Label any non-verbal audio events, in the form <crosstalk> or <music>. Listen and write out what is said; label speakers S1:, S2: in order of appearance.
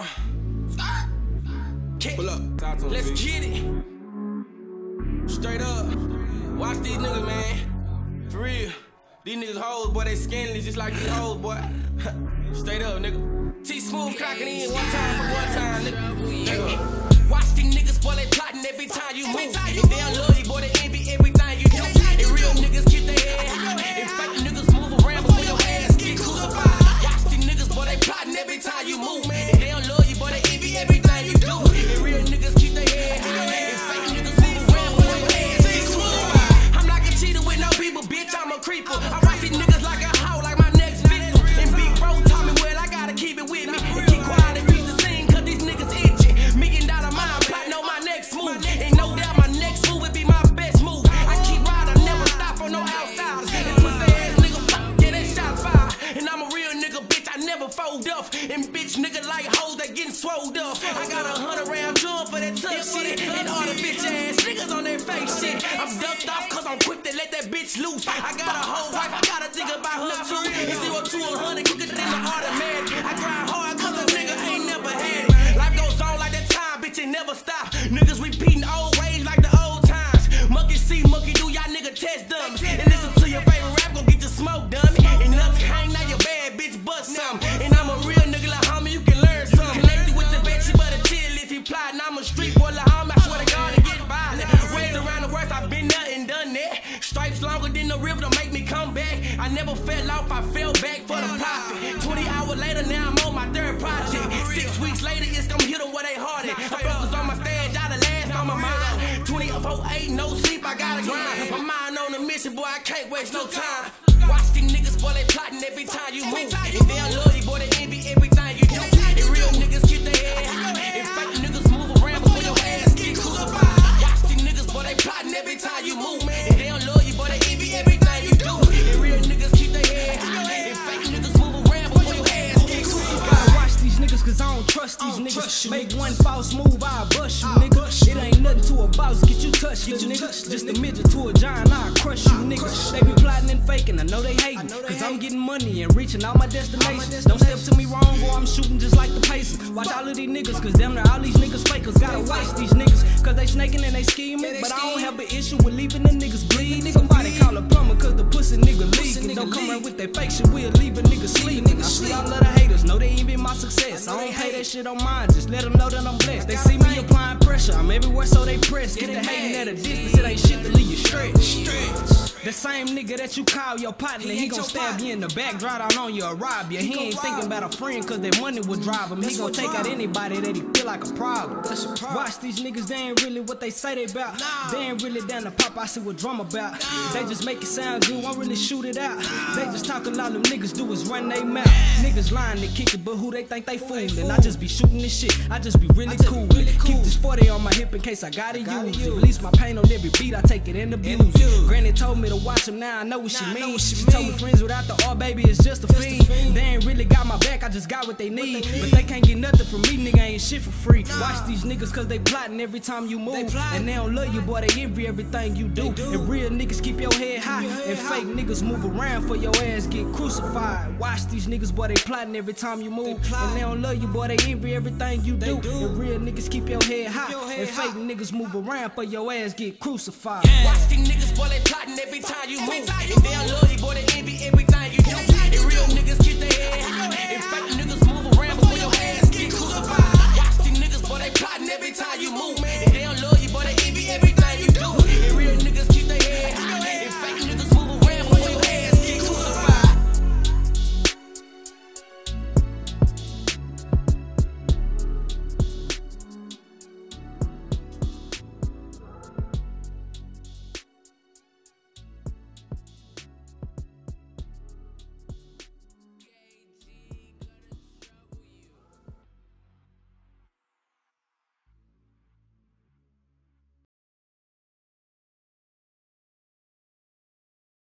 S1: Uh, Pull up. Let's get it. Straight up. Watch these niggas, man. For real. These niggas hoes, boy, they skinny just like these hoes, boy. <laughs> Straight up, nigga. T-Smoove clocking in one time for one time, nigga. nigga. Watch these niggas, boy, they plotting every time you move. And they don't love you, boy, they bitch nigga like hoes that getting swolled up. I got a hundred round drum for that tough shit. And all the bitch ass niggas on their face shit. I'm ducked off cause I'm quick to let that bitch loose. I never fell off, I fell back for the profit. 20 hours later, now I'm on my third project. Six weeks later, it's gonna hit them where they hard at. I focus on my stage, I the last on my mind. 24 8, no sleep, I gotta grind. My mind on a mission, boy, I can't waste no time. Get you.
S2: Just a midget to a giant, I'll crush you, nigga. They be plotting and faking, I know they hating. Cause I'm getting money and reaching all my destinations. Don't step to me wrong, boy, I'm shooting just like the Pacers. Watch all of these niggas, cause damn near all these niggas fakers. Gotta watch these niggas, cause they snaking and they scheming. But I don't have an issue with leaving the niggas bleed. Somebody call a plumber, cause the pussy nigga leaking. Don't come around with that fake shit, we'll leave a nigga sleeping. I don't pay that shit on mine, just let them know that I'm blessed. They see me applying pressure, I'm everywhere so they press. Get the hating at a distance, it ain't shit to leave you stretched. The same nigga that you call your partner, he gon' stab you in the back, draw down on you or rob you. He ain't thinking about a friend cause that money will drive him. He gon' take out anybody that he feel like a problem. Watch these niggas, they ain't really what they say they about. They ain't really down to pop, I see what drum about. They just make it sound good, won't really shoot it out. They just talk a lot, them niggas do is run they mouth. Niggas lying to kick it, but who they think they fooling? I just be shooting this shit, I just be really cool. With it. Keep this 40 on my hip in case I gotta use it. Release my pain on every beat, I take it and abuse it. Granny told me to watch him, now I know what she means. She told me friends without the R, baby, it's just a fiend. They ain't really got my back, I just got what they need. But they can't get nothing from me, nigga, ain't shit for free. Watch these niggas cause they plotting every time you move. They And they don't love you, boy, they envy everything you do. And real niggas keep your head high. And fake niggas move around for your ass get crucified. Watch these niggas, boy, they plotting every time you move. They And they don't love you, boy, they envy everything you do. And real niggas keep your head high. And fake niggas move around for your ass get crucified.
S1: Watch these niggas, boy, they plotting every time you move. And they don't love you, boy, they envy